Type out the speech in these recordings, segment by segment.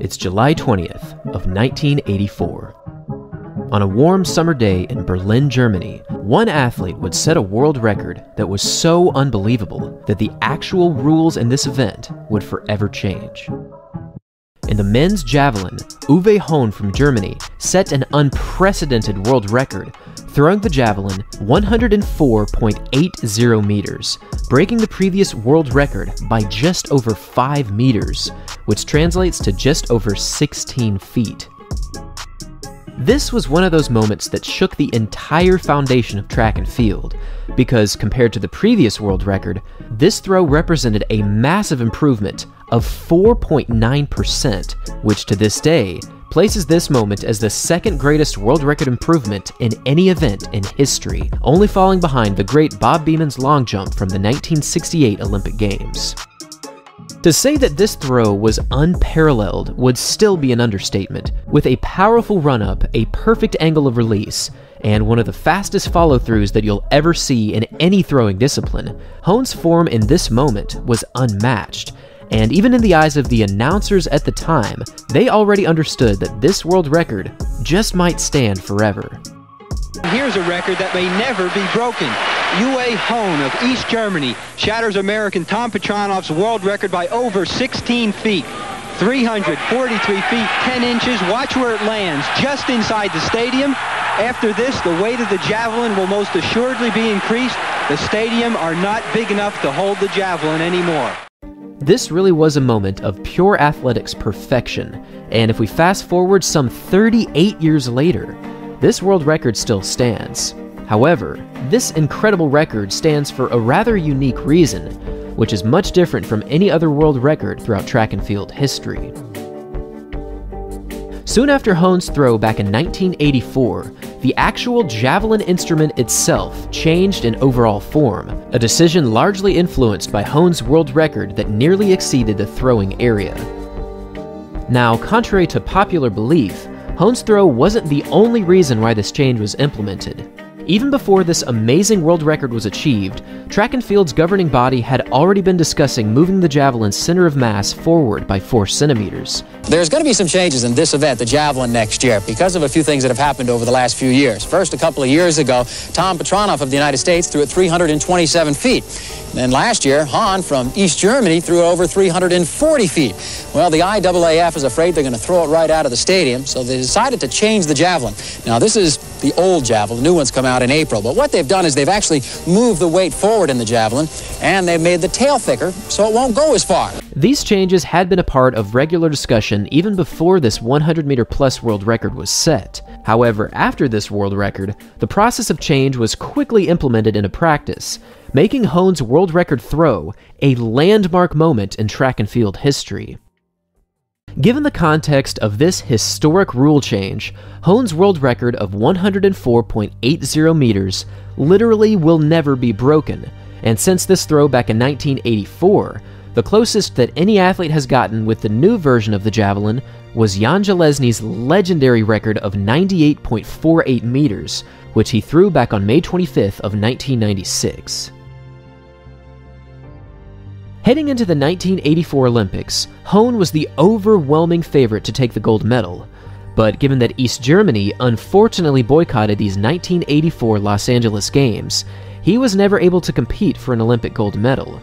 It's July 20th of 1984. On a warm summer day in Berlin, Germany, one athlete would set a world record that was so unbelievable that the actual rules in this event would forever change. In the men's javelin, Uwe Hohn from Germany set an unprecedented world record, throwing the javelin 104.80 meters, breaking the previous world record by just over 5 meters, which translates to just over 16 feet. This was one of those moments that shook the entire foundation of track and field, because compared to the previous world record, this throw represented a massive improvement of 4.9%, which to this day places this moment as the second greatest world record improvement in any event in history, only falling behind the great Bob Beamon's long jump from the 1968 Olympic Games. To say that this throw was unparalleled would still be an understatement, with a powerful run up, a perfect angle of release, and one of the fastest follow throughs that you'll ever see in any throwing discipline. Hohn's form in this moment was unmatched, and even in the eyes of the announcers at the time, they already understood that this world record just might stand forever. Here's a record that may never be broken. Uwe Hohn of East Germany shatters American Tom Petranoff's world record by over 16 feet. 343 feet, 10 inches. Watch where it lands, just inside the stadium. After this, the weight of the javelin will most assuredly be increased. The stadium are not big enough to hold the javelin anymore. This really was a moment of pure athletics perfection, and if we fast forward some 38 years later, this world record still stands. However, this incredible record stands for a rather unique reason, which is much different from any other world record throughout track and field history. Soon after Hohn's throw back in 1984, the actual javelin instrument itself changed in overall form, a decision largely influenced by Hohn's world record that nearly exceeded the throwing area. Now, contrary to popular belief, Hohn's throw wasn't the only reason why this change was implemented. Even before this amazing world record was achieved, track and field's governing body had already been discussing moving the javelin's center of mass forward by 4 centimeters. There's going to be some changes in this event, the javelin, next year, because of a few things that have happened over the last few years. First, a couple of years ago, Tom Petranoff of the United States threw it 327 feet. Then last year, Hohn from East Germany threw over 340 feet. Well, the IAAF is afraid they're going to throw it right out of the stadium, so they decided to change the javelin. Now, this is the old javelin. The new one's come out in April. But what they've done is they've actually moved the weight forward in the javelin, and they've made the tail thicker so it won't go as far. These changes had been a part of regular discussion even before this 100 meter plus world record was set. However, after this world record, the process of change was quickly implemented into practice, making Hohn's world record throw a landmark moment in track and field history. Given the context of this historic rule change, Hohn's world record of 104.80 meters literally will never be broken, and since this throw back in 1984, the closest that any athlete has gotten with the new version of the javelin was Jan Zelezny's legendary record of 98.48 meters, which he threw back on May 25th of 1996. Heading into the 1984 Olympics, Hohn was the overwhelming favorite to take the gold medal. But given that East Germany unfortunately boycotted these 1984 Los Angeles Games, he was never able to compete for an Olympic gold medal.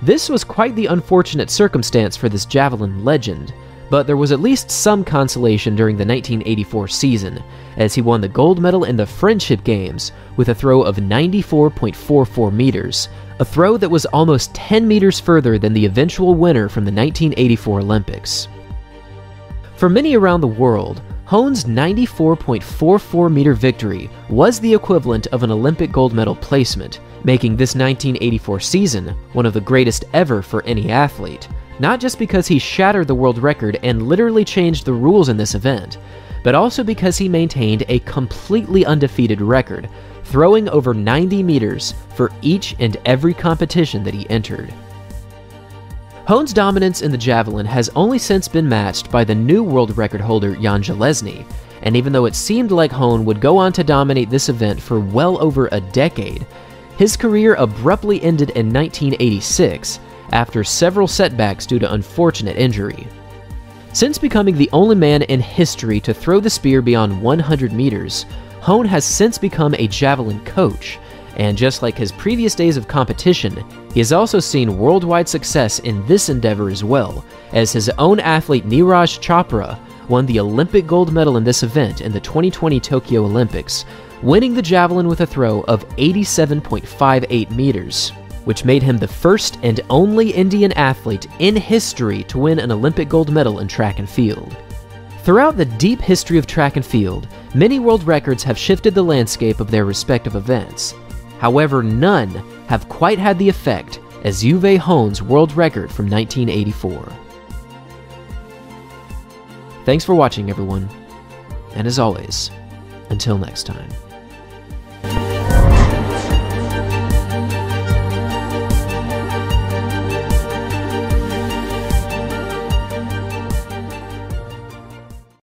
This was quite the unfortunate circumstance for this javelin legend, but there was at least some consolation during the 1984 season, as he won the gold medal in the Friendship Games with a throw of 94.44 meters, a throw that was almost 10 meters further than the eventual winner from the 1984 Olympics. For many around the world, Hohn's 94.44 meter victory was the equivalent of an Olympic gold medal placement, making this 1984 season one of the greatest ever for any athlete, not just because he shattered the world record and literally changed the rules in this event, but also because he maintained a completely undefeated record, throwing over 90 meters for each and every competition that he entered. Hohn's dominance in the javelin has only since been matched by the new world record holder Jan Zelezny, and even though it seemed like Hohn would go on to dominate this event for well over a decade, his career abruptly ended in 1986 after several setbacks due to unfortunate injury. Since becoming the only man in history to throw the spear beyond 100 meters, Hohn has since become a javelin coach, and just like his previous days of competition, he has also seen worldwide success in this endeavor as well, as his own athlete Neeraj Chopra won the Olympic gold medal in this event in the 2020 Tokyo Olympics, winning the javelin with a throw of 87.58 meters, which made him the first and only Indian athlete in history to win an Olympic gold medal in track and field. Throughout the deep history of track and field, many world records have shifted the landscape of their respective events. However, none have quite had the effect as Uwe Hohn's world record from 1984. Thanks for watching, everyone, and as always, until next time.